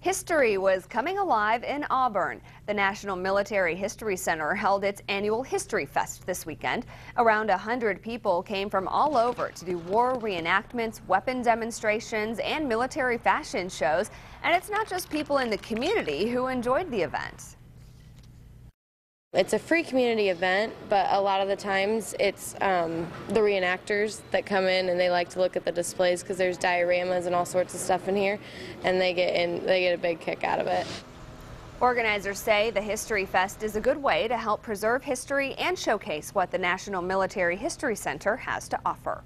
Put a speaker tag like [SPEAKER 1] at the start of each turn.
[SPEAKER 1] History was coming alive in Auburn. The National Military History Center held its annual History Fest this weekend. Around 100 people came from all over to do war reenactments, weapon demonstrations, and military fashion shows. And it's not just people in the community who enjoyed the event.
[SPEAKER 2] It's a free community event, but a lot of the times it's um, the reenactors that come in and they like to look at the displays because there's dioramas and all sorts of stuff in here, and they get in they get a big kick out of it.
[SPEAKER 1] Organizers say the History Fest is a good way to help preserve history and showcase what the National Military History Center has to offer.